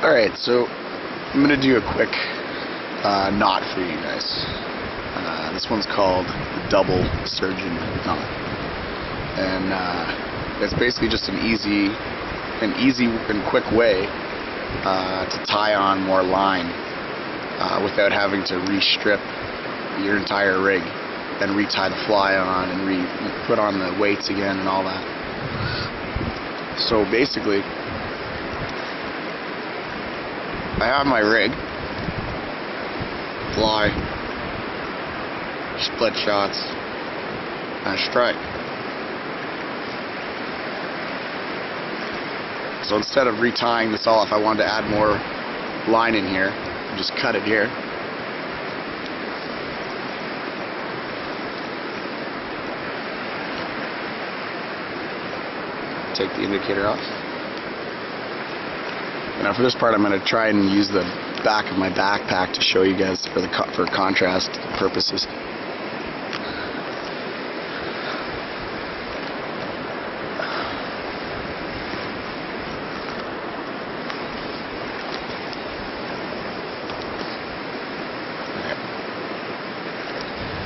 Alright, so I'm going to do a quick uh, knot for you guys. Uh, this one's called the double surgeon knot. And uh, it's basically just an easy, an easy and quick way uh, to tie on more line uh, without having to restrip your entire rig and retie the fly on and re put on the weights again and all that. So basically, I have my rig, fly, split shots, and a strike. So instead of retying this if I wanted to add more line in here, just cut it here. Take the indicator off. Now for this part I'm going to try and use the back of my backpack to show you guys for the co for contrast purposes.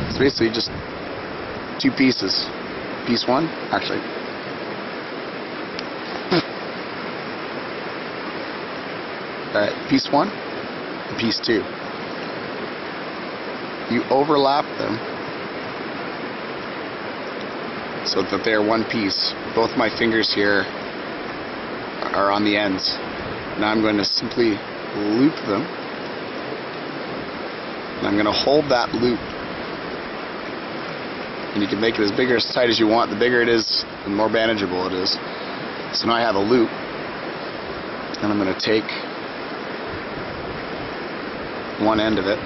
It's basically just two pieces. Piece one, actually, Alright, piece one and piece two. You overlap them so that they're one piece. Both my fingers here are on the ends. Now I'm going to simply loop them. And I'm going to hold that loop. And you can make it as big or as tight as you want. The bigger it is, the more manageable it is. So now I have a loop. And I'm going to take one end of it.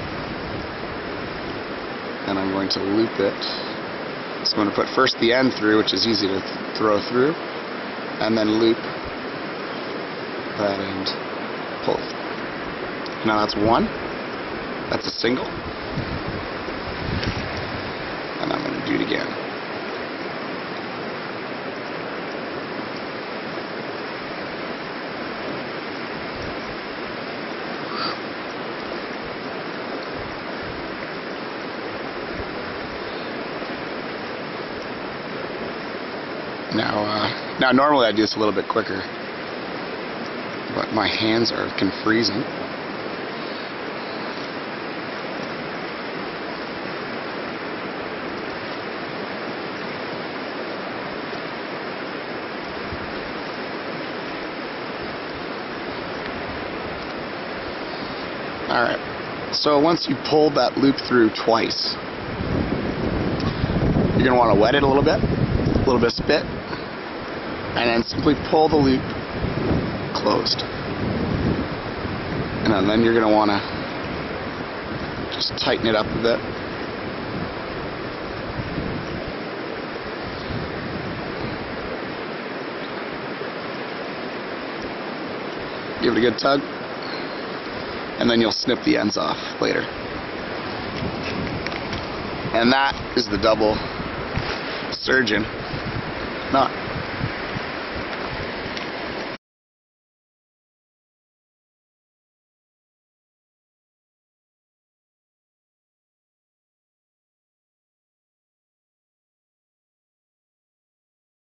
And I'm going to loop it. So I'm going to put first the end through which is easy to th throw through and then loop that end pull. Now that's one. That's a single. And I'm going to do it again Now, uh, now normally I do this a little bit quicker, but my hands are can freezing. Alright, so once you pull that loop through twice, you're going to want to wet it a little bit, a little bit of spit, and then simply pull the loop closed. And then you're going to want to just tighten it up a bit. Give it a good tug, and then you'll snip the ends off later. And that is the double surgeon knot.